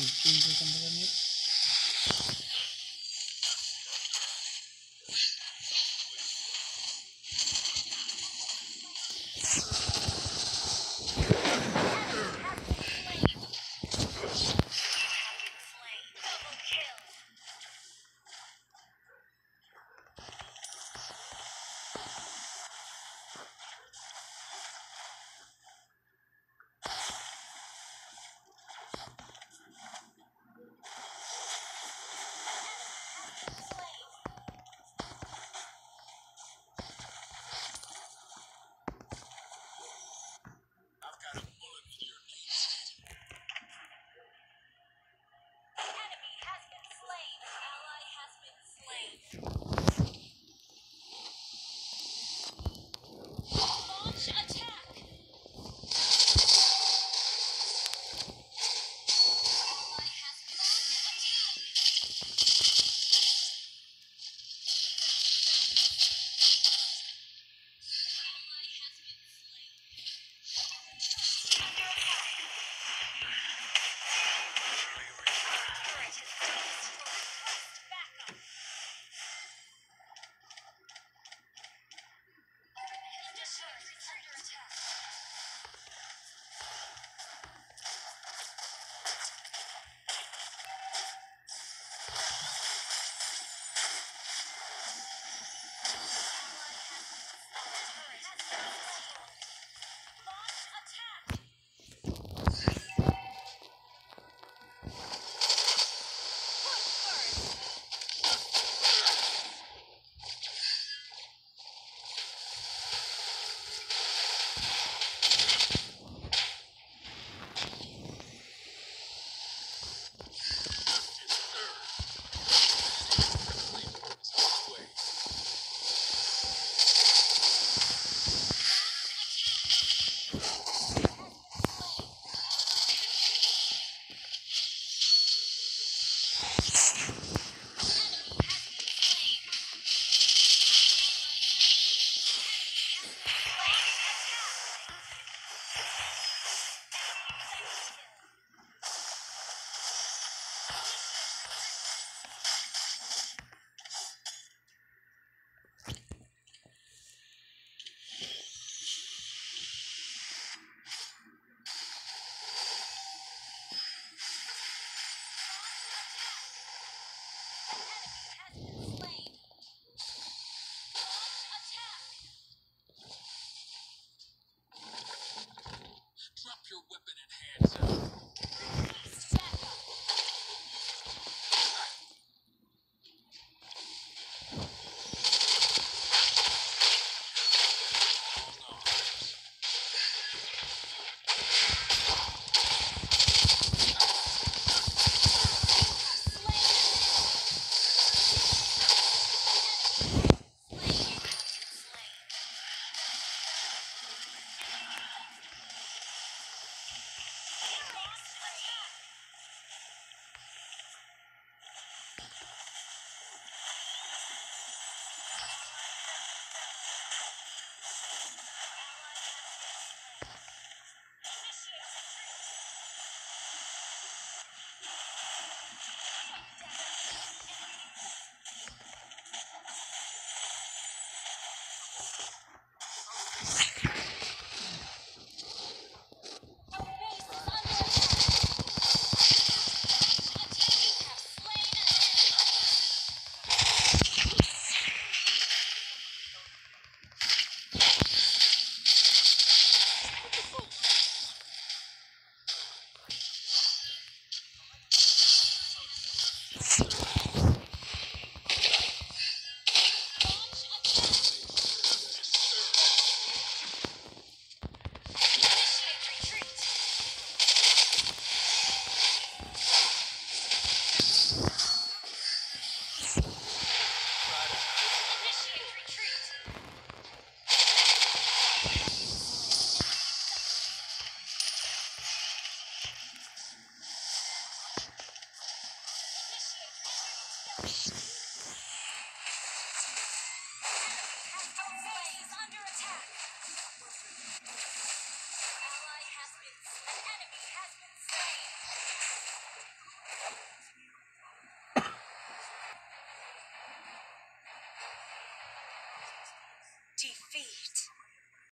Nagpindutan ba kami? Double